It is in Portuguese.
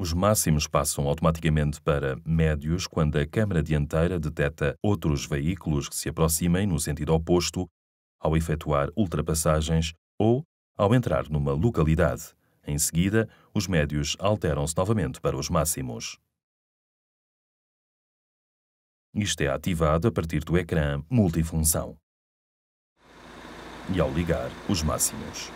Os máximos passam automaticamente para médios quando a câmara dianteira detecta outros veículos que se aproximem no sentido oposto ao efetuar ultrapassagens ou ao entrar numa localidade. Em seguida, os médios alteram-se novamente para os máximos. Isto é ativado a partir do ecrã multifunção. E ao ligar os máximos.